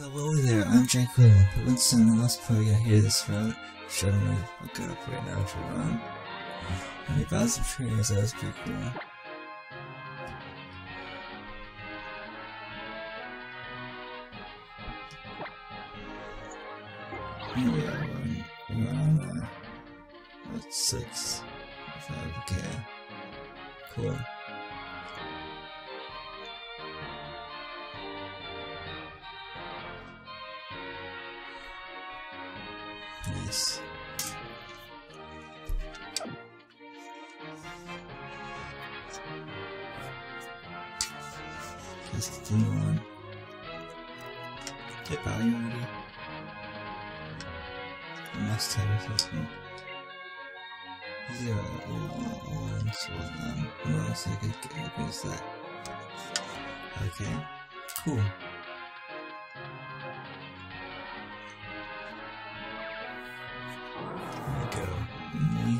Hello there, I'm Jacob. Once in the last part, I hear this route. Shut me. Look it up right now if you want. And we bought some trainers, that was pretty cool. Here we are, we're we're on uh, what, six, five, okay. Cool.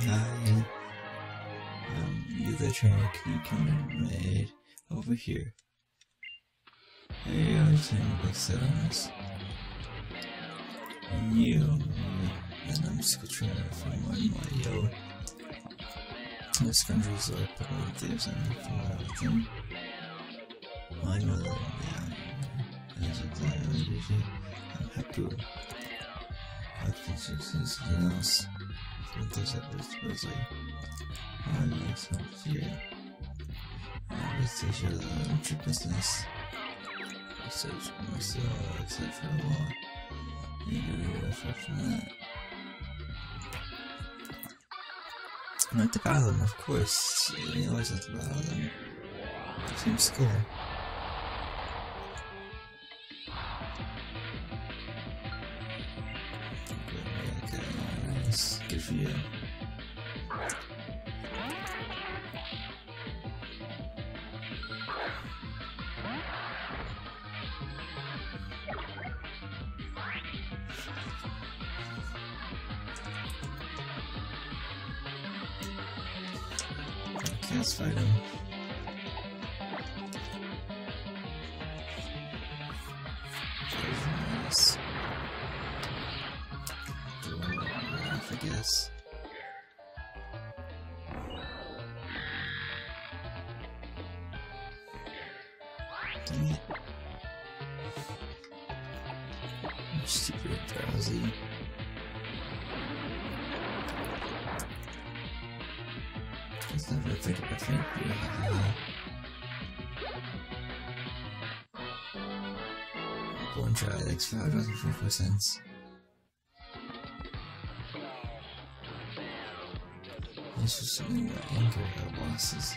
High. Um, the trainer key can be made over here. Just gonna big set. And you, and I'm just gonna try to find my, more yo. This country's like probably there's something for everything. I know that, yeah. That's exactly what is. I'm happy. I think there's something else. Guess they should uh, trip business. Myself. You effort from that. The battle of course. You always like to battle. Seems cool. Okay, let's fight him. And forty-four cents. This was something about anger at bosses.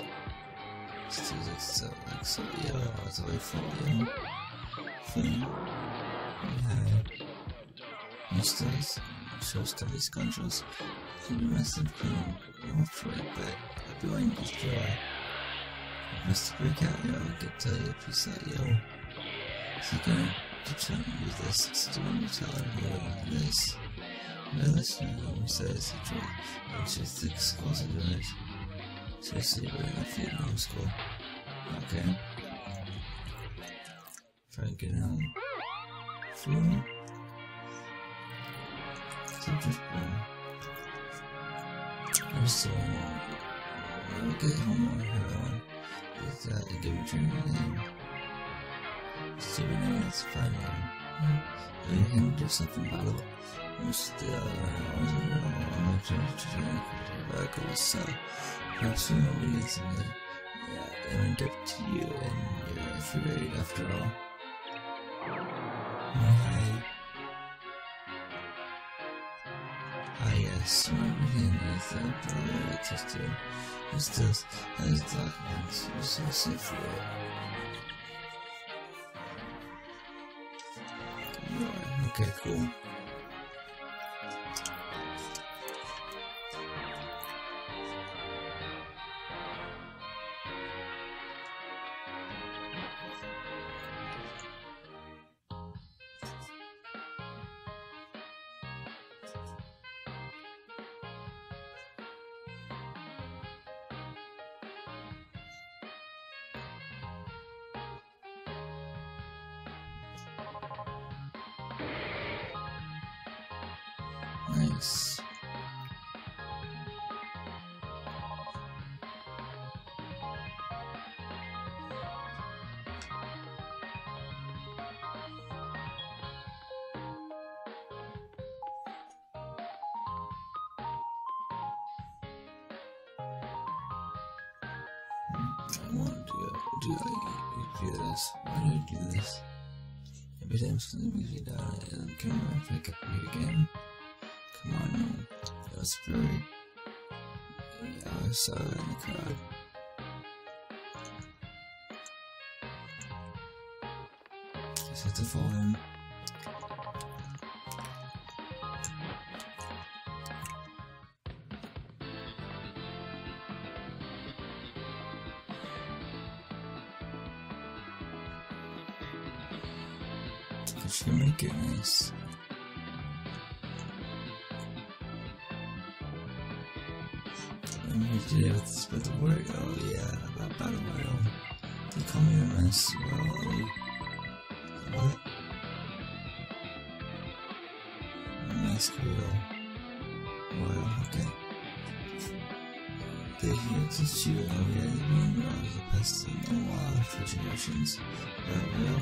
It's like so like so yeah, it's a way for you. Thing. Yeah. Most does show studies controls. The massive clean more for it, but everyone is dry. Must break out, yo. I could tell you, peace out, yo. So you're to use this. Do you tell him yo, this? Listener who says tried. It's just the schools are doing it. Seriously, we're in a Vietnam school. Okay. Franken home. Food. So just boom. I'm so I'll get home on heroin. Is that a a name? So we know it's now. We can do something about it. I'm still I'm trying to to so perhaps you know what is in it. Yeah, I'm indebted to you and you're afraid after all. Hi. Ah yes, everything is that. Is this as documents you so safe for it? Yeah, okay, Nice. I want to do this? Why do do this? Every time something moves me down, and come if I here again. Man. That was I saw it in the crowd. Just to follow Let me do it with the word. Oh yeah, about battle royal. They call me a mess. Well, what? Masquerade. Wow, okay. They here to shoot over the moon. I was a pest in the wild for generations. But well,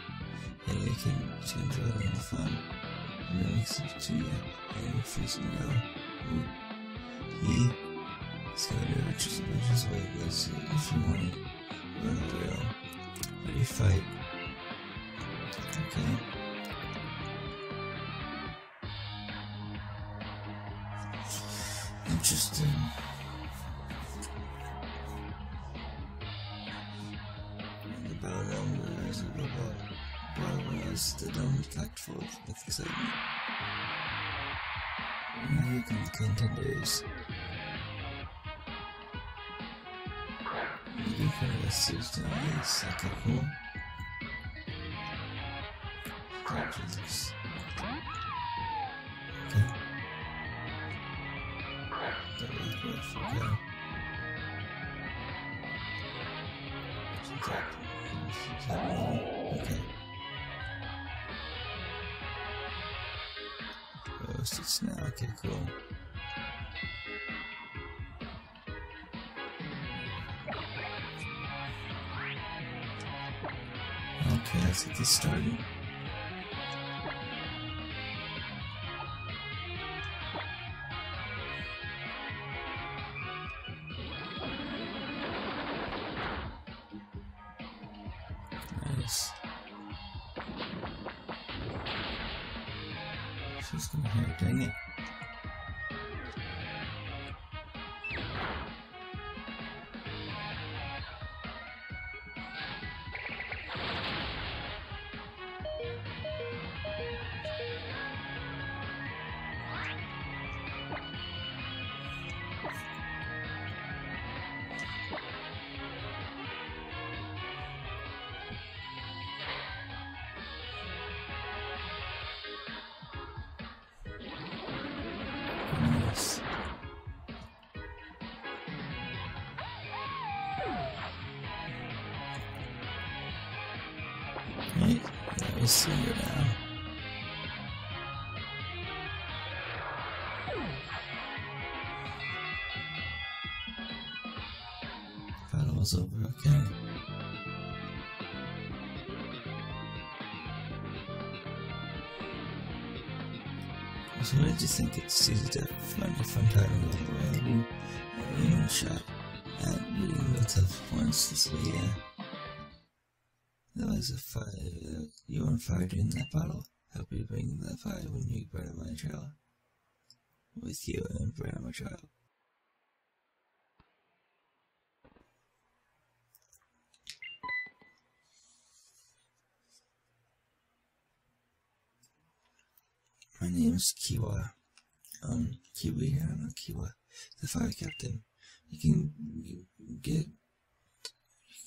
Hey, I came to enjoy and fun. Excited to you. Am facing. Ooh. He. It's gonna be a just just way to go see if you want it. Run a real. Ready fight. Okay. Interesting. Full with come the contenders. Maybe for this is nice. Okay, cool. Capture Roasted snail. Okay, cool. Okay, let's get this started. See now. Battle was over, okay. So did you think? It's easy to find a fun title available. One shot at reading the tough points this way, yeah. fart in that bottle. Help you bring that fire when you burn my trailer. With you and burn my trail. My name's Kiawe. Um, Kiwi, I'm Kiawe, the fire captain. You can get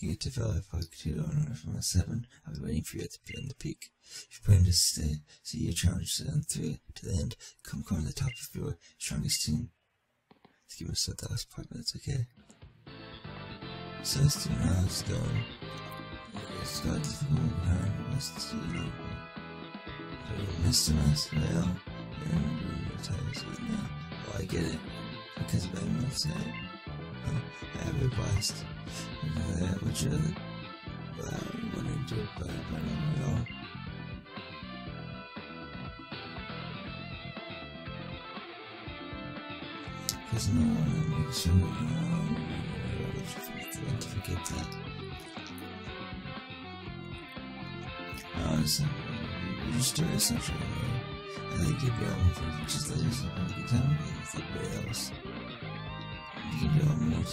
you get to Valley Park too on from a seven. I'll be waiting for you at the on the peak. If you plan to stay, see your challenge through to the end, come come the top of your strongest team. Let's give us that last part, but it's okay. So let's do now, let's go. It's got difficult now, let's do it. Mr. Master Rail, you're retires now. Oh, I get it. Because of anyone said. I have revised. Uh, would you uh, want to do it, but I don't know. Because no one makes sure know, to forget that. Honestly, you just do it essentially. I think you'd be just let yourself have a good time else. You can do all more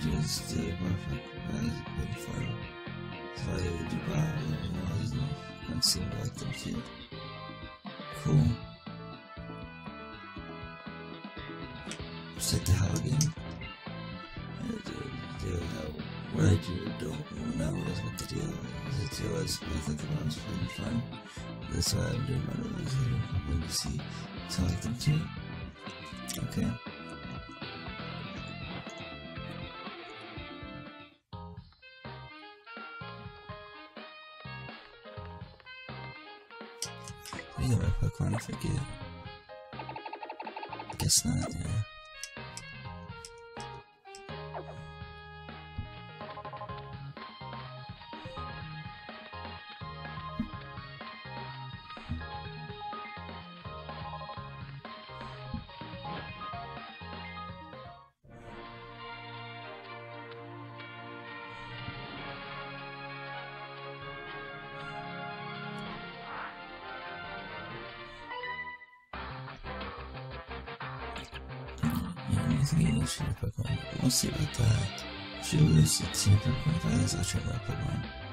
just do it perfect. Is good fun. So I do bad, and these don't seem like. Cool. Set the hell again. What I do don't know is what the deal is. The deal is I think I was pretty fun. That's why I'm doing my noise here. I'm going to see. So I like them too. Okay. My Pokemon forget. Guess not, yeah. You should have Pokemon. We'll see about that. Should the team Pokemon if I I'll my Pokemon.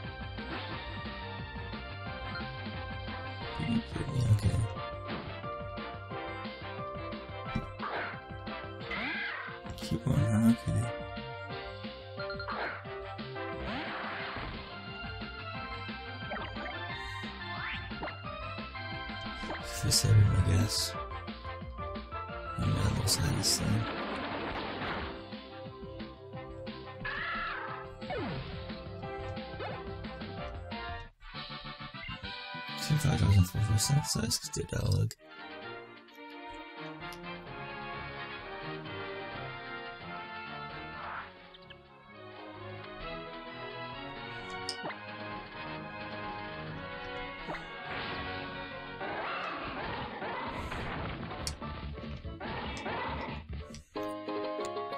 25000 so let's do dialogue.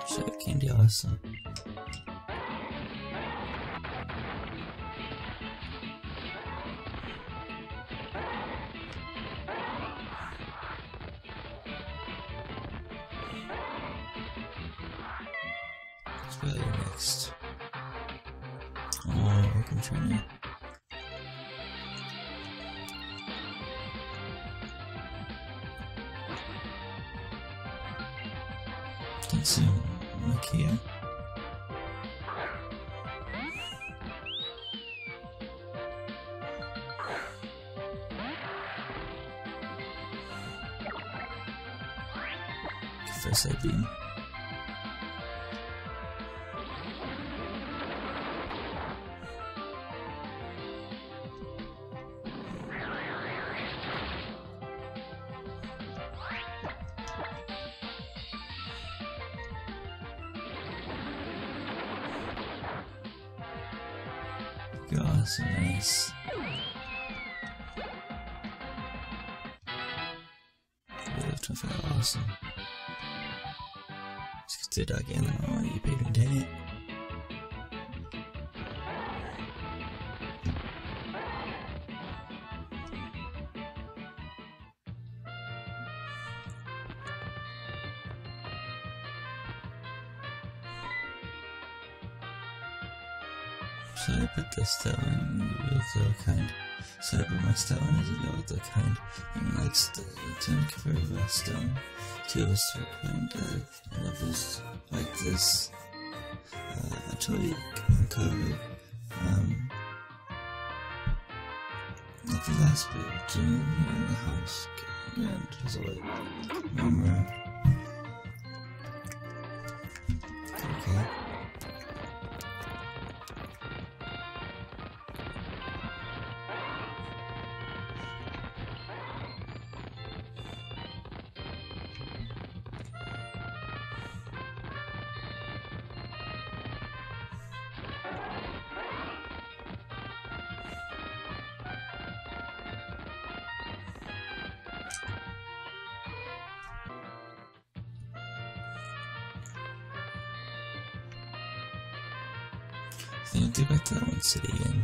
So it can be awesome. Beam. So I put this down with the kind Cyber my style is about the kind and likes the stone. Two of us are playing together and levels like this. Uh, told you COVID. Um, like the last bit, here in the house, and there's a remember. Okay. Back to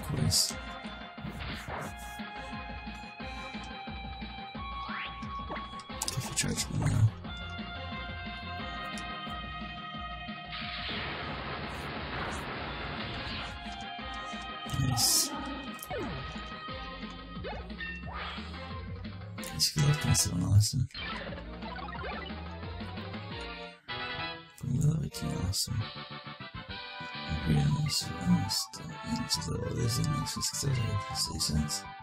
like that long. Good for Cypher, I guess. Steady, okay, of course. Go for charge one now. Nice. Really nice, uh, makes us excited for six cents. Alright,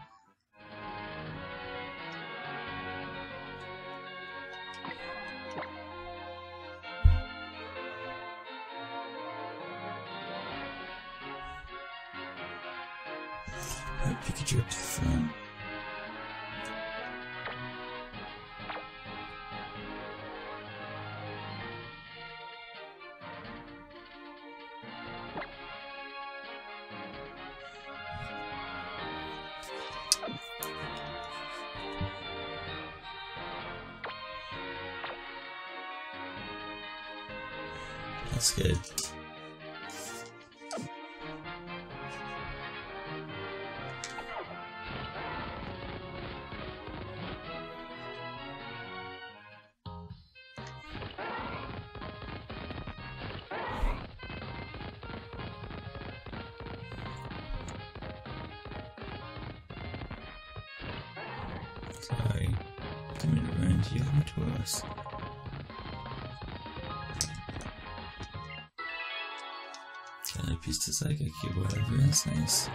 That's good. To psychic keyboard, that's nice.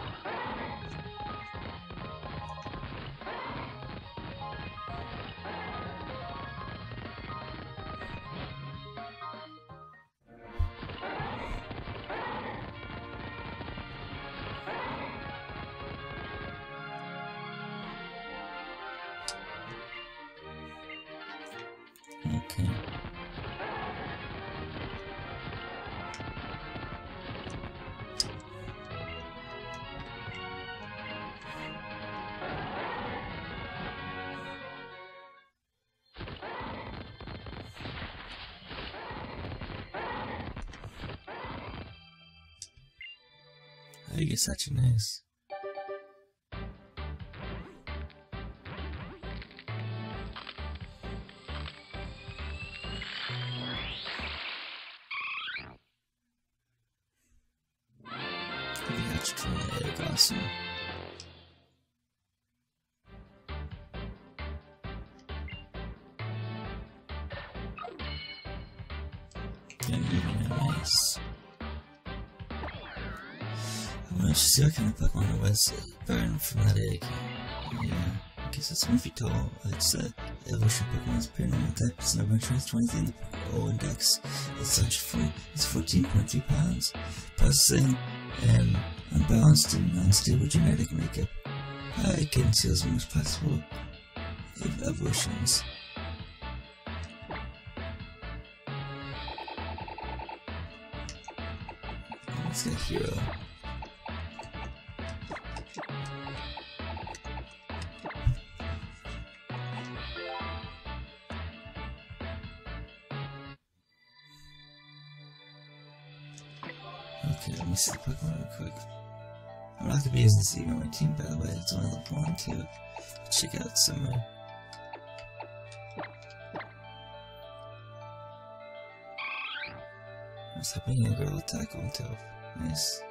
Okay. think it's a nice. awesome. Then nice. Let's just see what kind of Pokemon it was born from that egg. Yeah, I guess it's one tall. It's a uh, evolution Pokemon's paranormal type. It's number insurance 23 in the O index. It's such free. It's 14.3 pounds. Processing and unbalanced and unstable genetic makeup. I can see as much possible evolutions. Let's get Hero. One to check out somewhere. What's happening? A girl attack on top. Nice.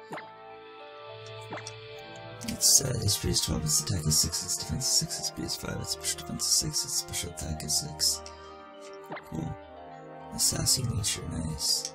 Its uh, HP is 12, its attack is 6, its defense is 6, its speed is 5, its special defense is 6, its special attack is 6. Cool. Sassy nature, nice.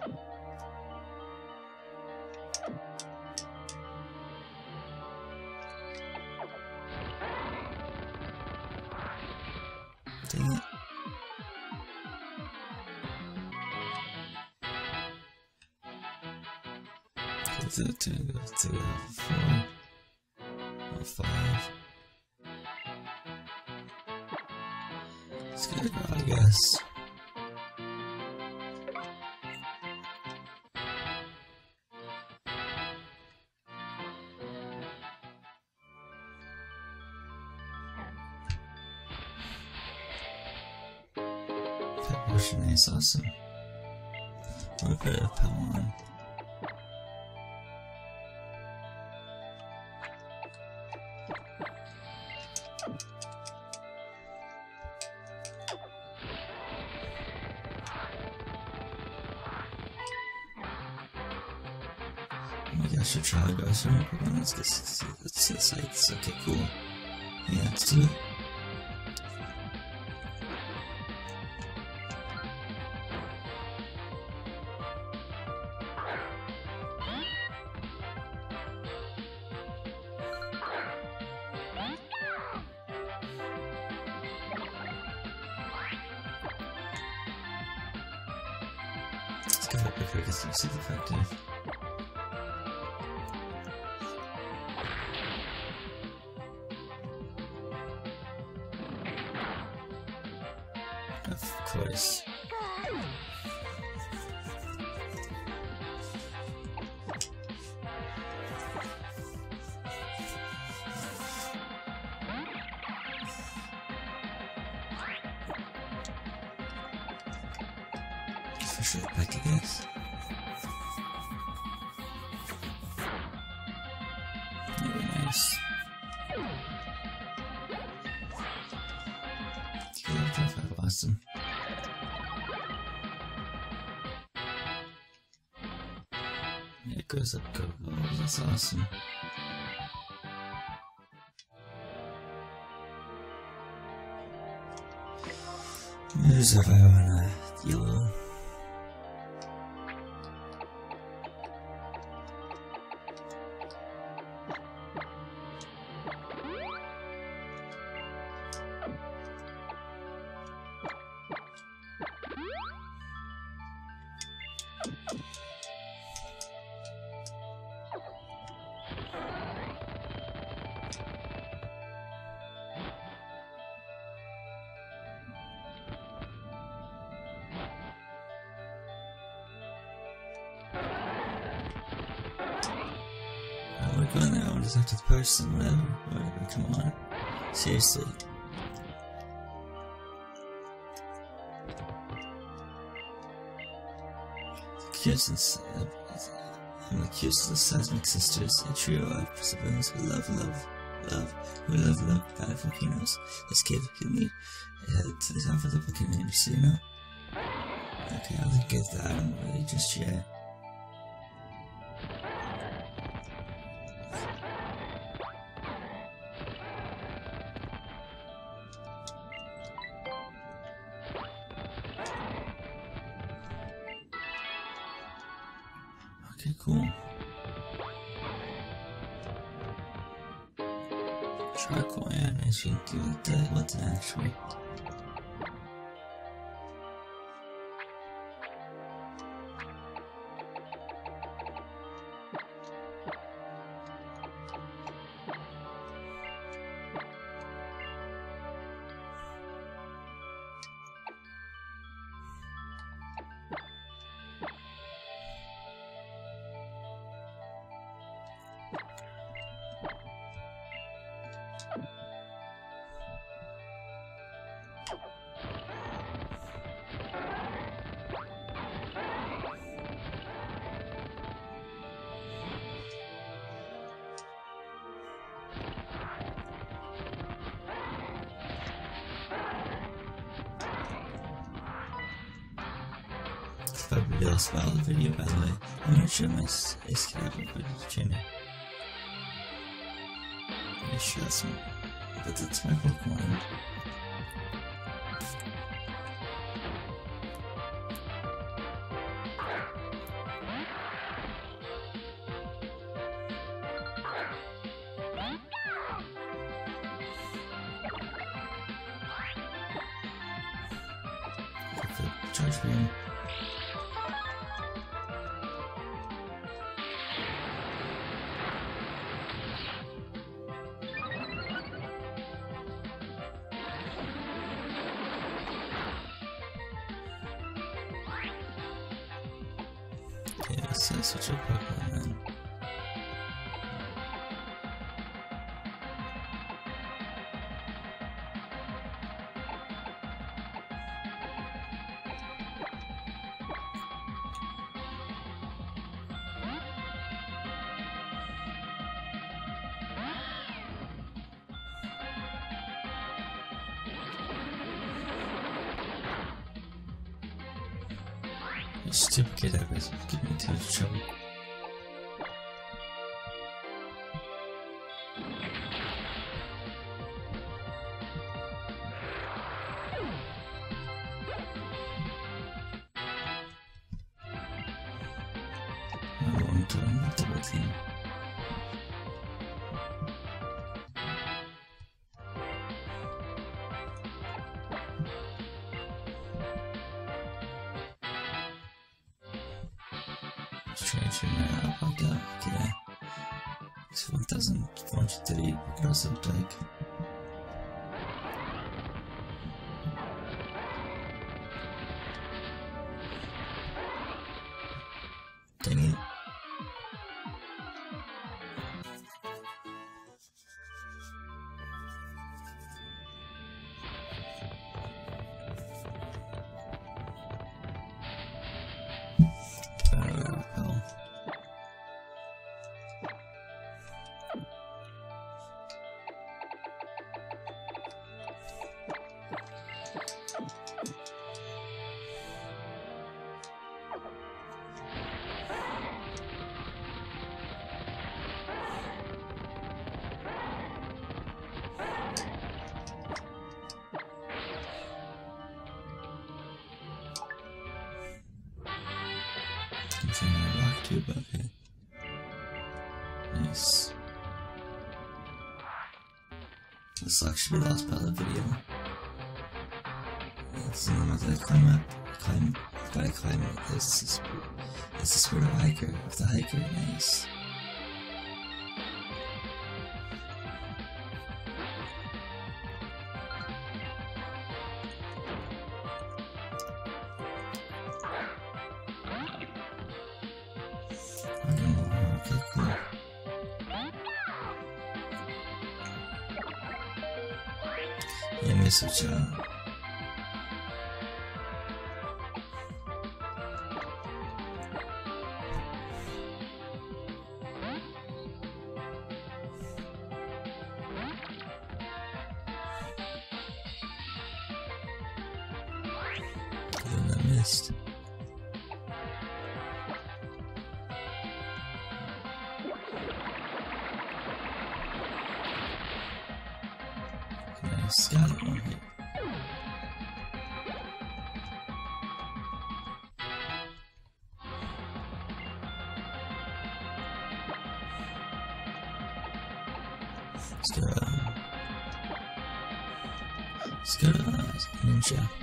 Pet is awesome. What a bit of Pokemon. Oh my gosh, I should try to go somewhere. Let's get let's sites. Okay, cool. Yeah, let's. Of course. It back, I Yeah, it goes up, go, have to the person, whatever. Whatever, come on. Seriously. Kirsten's, uh, I'm the Kirsten's seismic sisters, a trio of perseverance who love, love, love, who love, love, battle volcanoes. Escape can lead uh, to the top of the volcano you know? Okay, I'll get that. I'm really just yet. Pretty cool. Charcoal, yeah, I should do that. What's an actual? It's probably real smile the video by the way. I'm gonna show my footage channel. I'm gonna show some but that's my Pokemon. Stupid kid, I was getting me into trouble. Dang it. This actually be the last part of the video. It's the moment that I climb up, climb, gotta climb it. It's the it's the spirit of hiker, of the hiker, nice. Yeah, me switch out. Sky. Sky. Ninja.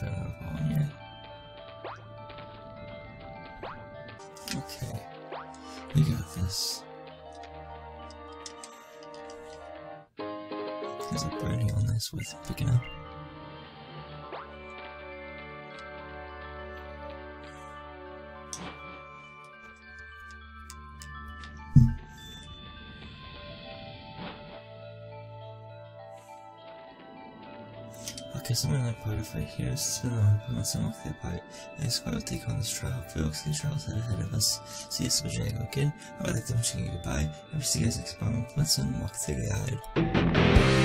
To have one yet. Okay. We got this. There's a birdie on this with picking up. Part of it here. This has been a of the part. I squad will take on this trial. Folks, the trial's head ahead of us. See you, Super Django Kid. I would like to wish you goodbye. I'll see you guys time. Let's walk through the guide.